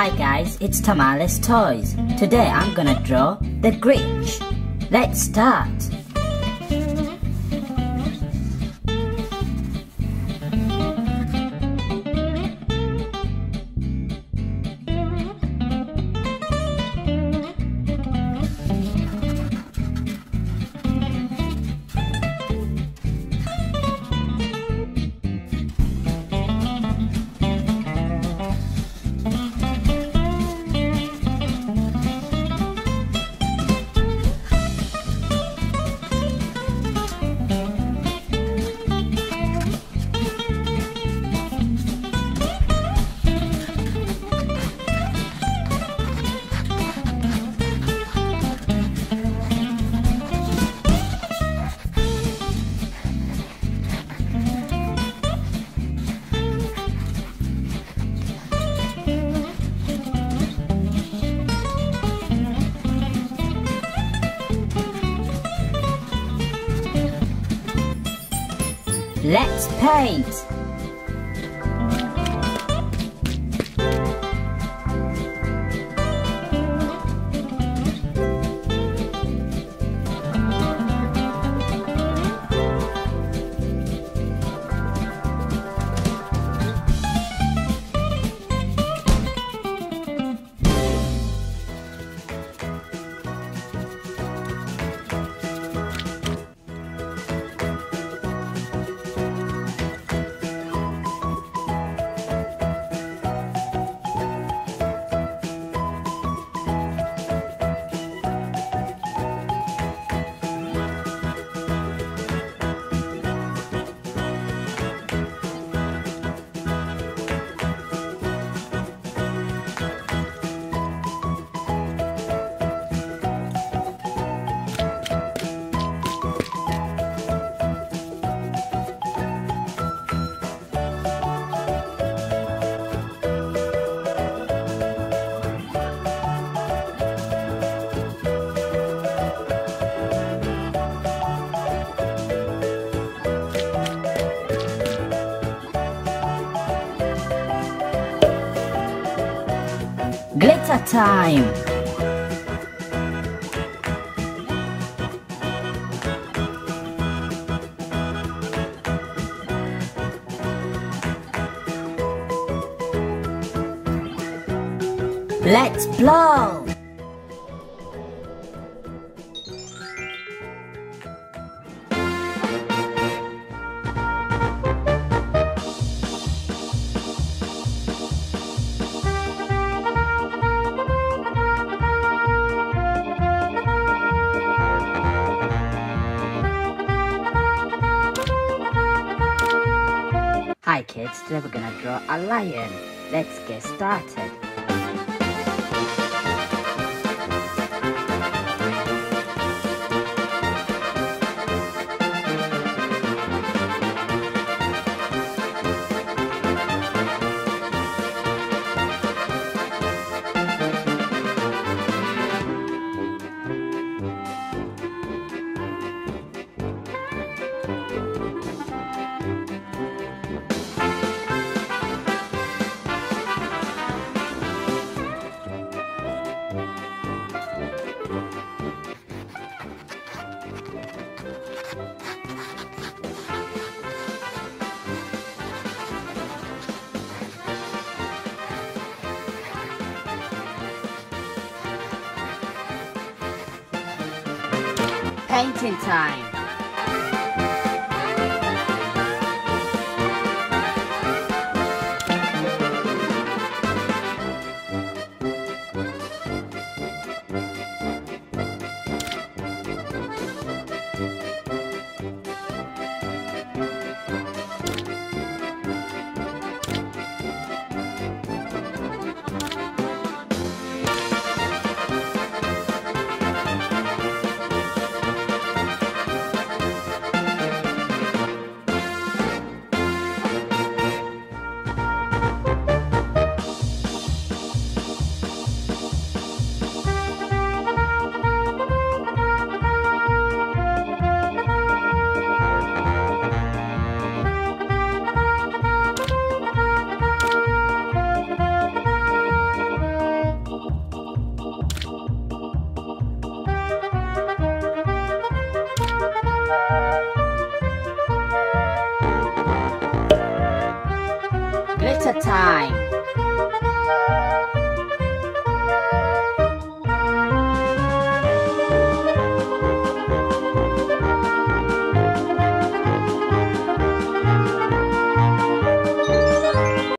Hi guys, it's Tamales Toys. Today I'm gonna draw the Grinch. Let's start. Let's paint. Glitter time! Let's blow! Today we're gonna draw a lion. Let's get started. Painting time! Later time.